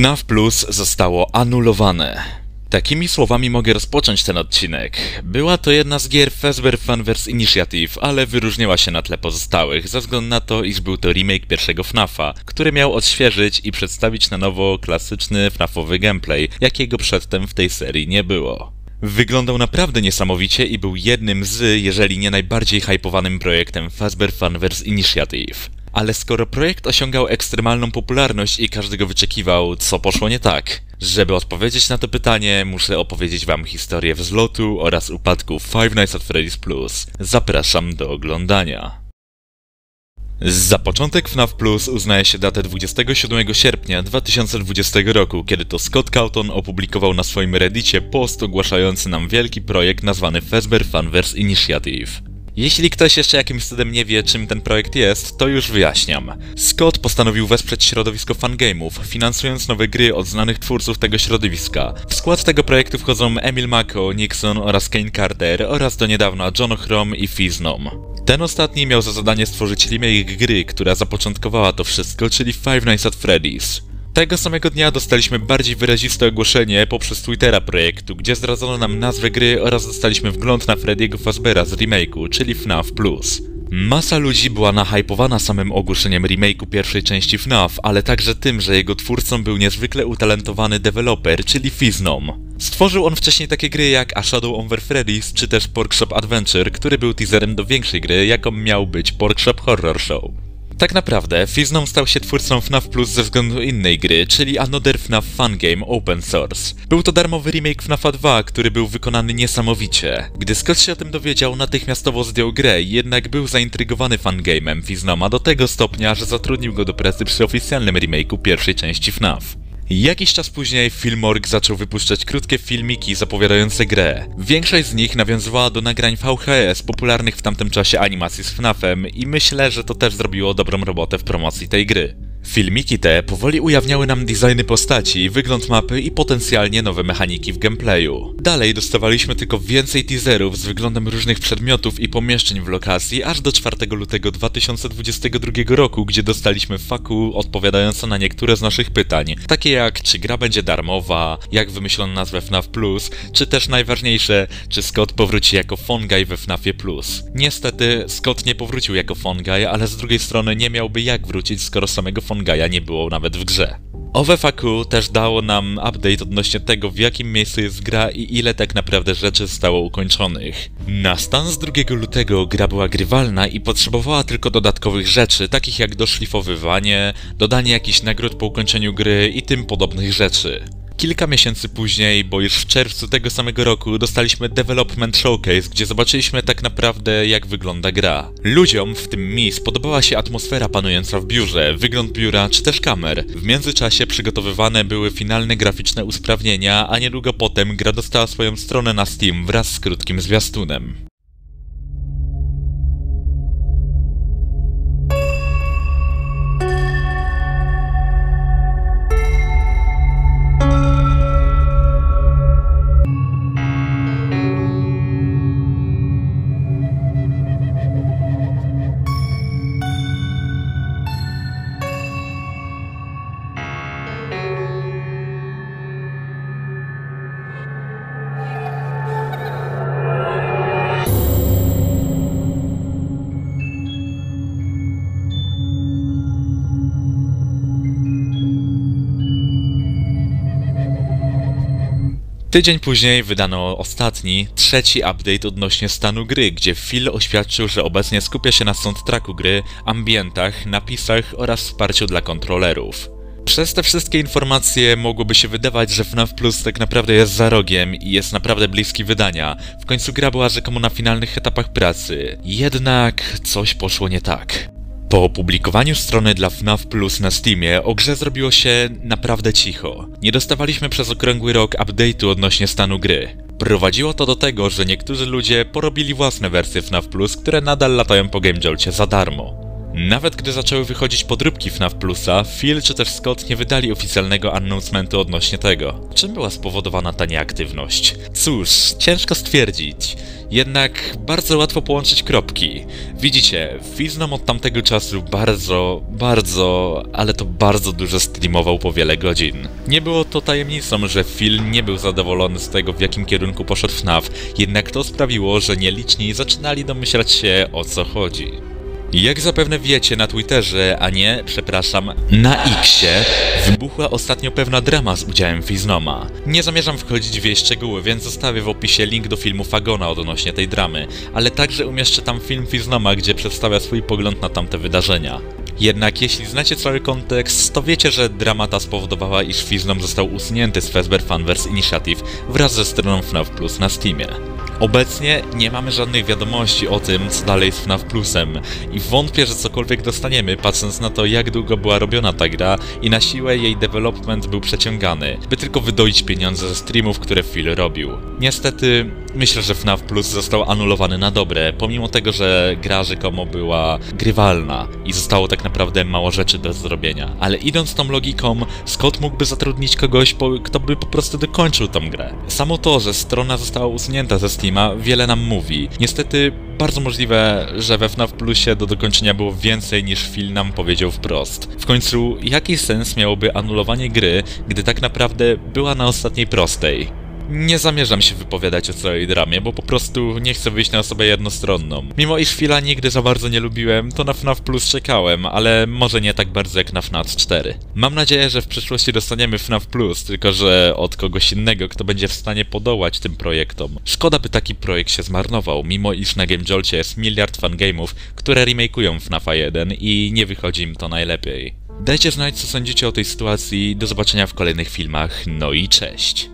FNAF Plus zostało anulowane. Takimi słowami mogę rozpocząć ten odcinek. Była to jedna z gier Fazbear Funverse Initiative, ale wyróżniła się na tle pozostałych, ze względu na to, iż był to remake pierwszego FNAFa, który miał odświeżyć i przedstawić na nowo klasyczny FNAFowy gameplay, jakiego przedtem w tej serii nie było. Wyglądał naprawdę niesamowicie i był jednym z, jeżeli nie najbardziej hypowanym projektem Fazbear Funverse Initiative. Ale skoro projekt osiągał ekstremalną popularność i każdy go wyczekiwał, co poszło nie tak? Żeby odpowiedzieć na to pytanie, muszę opowiedzieć wam historię wzlotu oraz upadku Five Nights at Freddy's Plus. Zapraszam do oglądania. Za początek FNAF Plus uznaje się datę 27 sierpnia 2020 roku, kiedy to Scott Calton opublikował na swoim reddicie post ogłaszający nam wielki projekt nazwany Fazbear Funverse Initiative. Jeśli ktoś jeszcze jakimś cudem nie wie, czym ten projekt jest, to już wyjaśniam. Scott postanowił wesprzeć środowisko fangame'ów, finansując nowe gry od znanych twórców tego środowiska. W skład tego projektu wchodzą Emil Mako, Nixon oraz Kane Carter oraz do niedawna John Chrom i Fiznom. Ten ostatni miał za zadanie stworzyć remake gry, która zapoczątkowała to wszystko, czyli Five Nights at Freddy's. Tego samego dnia dostaliśmy bardziej wyraziste ogłoszenie poprzez Twittera projektu, gdzie zdradzono nam nazwę gry oraz dostaliśmy wgląd na Freddy'ego Fazbeara z remake'u, czyli FNAF+. Masa ludzi była nahypowana samym ogłoszeniem remake'u pierwszej części FNAF, ale także tym, że jego twórcą był niezwykle utalentowany deweloper, czyli Fiznom. Stworzył on wcześniej takie gry jak A Shadow Over Freddy's czy też Porkshop Adventure, który był teaserem do większej gry, jaką miał być Porkshop Horror Show. Tak naprawdę, Fiznom stał się twórcą FNAF Plus ze względu innej gry, czyli Another FNAF Fun Game Open Source. Był to darmowy remake FNAFa 2, który był wykonany niesamowicie. Gdy Scott się o tym dowiedział, natychmiastowo zdjął grę, jednak był zaintrygowany fangame'em Fiznoma do tego stopnia, że zatrudnił go do pracy przy oficjalnym remake'u pierwszej części FNAF. Jakiś czas później Filmorg zaczął wypuszczać krótkie filmiki zapowiadające grę. Większość z nich nawiązywała do nagrań VHS popularnych w tamtym czasie animacji z FNAFem i myślę, że to też zrobiło dobrą robotę w promocji tej gry. Filmiki te powoli ujawniały nam designy postaci, wygląd mapy i potencjalnie nowe mechaniki w gameplayu. Dalej dostawaliśmy tylko więcej teaserów z wyglądem różnych przedmiotów i pomieszczeń w lokacji aż do 4 lutego 2022 roku, gdzie dostaliśmy faku odpowiadające na niektóre z naszych pytań, takie jak czy gra będzie darmowa, jak wymyślono nazwę FNAF Plus, czy też najważniejsze, czy Scott powróci jako Fongaj we FNAFie Plus. Niestety Scott nie powrócił jako Fongaj, ale z drugiej strony nie miałby jak wrócić, skoro samego Fongaja nie było nawet w grze. Owe FAQ też dało nam update odnośnie tego, w jakim miejscu jest gra i ile tak naprawdę rzeczy zostało ukończonych. Na stan z 2 lutego gra była grywalna i potrzebowała tylko dodatkowych rzeczy, takich jak doszlifowywanie, dodanie jakichś nagród po ukończeniu gry i tym podobnych rzeczy. Kilka miesięcy później, bo już w czerwcu tego samego roku, dostaliśmy Development Showcase, gdzie zobaczyliśmy tak naprawdę jak wygląda gra. Ludziom, w tym mi, spodobała się atmosfera panująca w biurze, wygląd biura czy też kamer. W międzyczasie przygotowywane były finalne graficzne usprawnienia, a niedługo potem gra dostała swoją stronę na Steam wraz z krótkim zwiastunem. Tydzień później wydano ostatni, trzeci update odnośnie stanu gry, gdzie Phil oświadczył, że obecnie skupia się na soundtracku gry, ambientach, napisach oraz wsparciu dla kontrolerów. Przez te wszystkie informacje mogłoby się wydawać, że FNAF Plus tak naprawdę jest za rogiem i jest naprawdę bliski wydania. W końcu gra była rzekomo na finalnych etapach pracy. Jednak coś poszło nie tak. Po opublikowaniu strony dla FNAF Plus na Steamie o grze zrobiło się naprawdę cicho. Nie dostawaliśmy przez okrągły rok update'u odnośnie stanu gry. Prowadziło to do tego, że niektórzy ludzie porobili własne wersje FNAF Plus, które nadal latają po GameJolcie za darmo. Nawet gdy zaczęły wychodzić podróbki FNAF Plusa, Phil czy też Scott nie wydali oficjalnego announcementu odnośnie tego. Czym była spowodowana ta nieaktywność? Cóż, ciężko stwierdzić. Jednak bardzo łatwo połączyć kropki. Widzicie, Fiznom od tamtego czasu bardzo, bardzo, ale to bardzo dużo streamował po wiele godzin. Nie było to tajemnicą, że Phil nie był zadowolony z tego, w jakim kierunku poszedł FNAF, jednak to sprawiło, że nieliczni zaczynali domyślać się o co chodzi. Jak zapewne wiecie na Twitterze, a nie, przepraszam, na Xie, wybuchła ostatnio pewna drama z udziałem Fiznoma. Nie zamierzam wchodzić w jej szczegóły, więc zostawię w opisie link do filmu Fagona odnośnie tej dramy, ale także umieszczę tam film Fiznoma, gdzie przedstawia swój pogląd na tamte wydarzenia. Jednak jeśli znacie cały kontekst, to wiecie, że drama ta spowodowała, iż Fiznom został usunięty z Fazbear Fanverse Initiative wraz ze stroną FNAF Plus na Steamie. Obecnie nie mamy żadnych wiadomości o tym, co dalej z FNAF Plusem i wątpię, że cokolwiek dostaniemy, patrząc na to, jak długo była robiona ta gra i na siłę jej development był przeciągany, by tylko wydoić pieniądze ze streamów, które Phil robił. Niestety, myślę, że FNAF Plus został anulowany na dobre, pomimo tego, że gra rzekomo była grywalna i zostało tak naprawdę mało rzeczy do zrobienia. Ale idąc tą logiką, Scott mógłby zatrudnić kogoś, kto by po prostu dokończył tą grę. Samo to, że strona została usunięta ze Steam Steama wiele nam mówi. Niestety bardzo możliwe, że we FNAF Plusie do dokończenia było więcej niż Phil nam powiedział wprost. W końcu, jaki sens miałoby anulowanie gry, gdy tak naprawdę była na ostatniej prostej? Nie zamierzam się wypowiadać o całej dramie, bo po prostu nie chcę wyjść na osobę jednostronną. Mimo iż chwila nigdy za bardzo nie lubiłem, to na FNAF Plus czekałem, ale może nie tak bardzo jak na FNAF 4. Mam nadzieję, że w przyszłości dostaniemy FNAF Plus, tylko że od kogoś innego, kto będzie w stanie podołać tym projektom. Szkoda by taki projekt się zmarnował, mimo iż na Game Jolcie jest miliard fangame'ów, które remake'ują FNAFa 1 i nie wychodzi im to najlepiej. Dajcie znać, co sądzicie o tej sytuacji. Do zobaczenia w kolejnych filmach. No i cześć.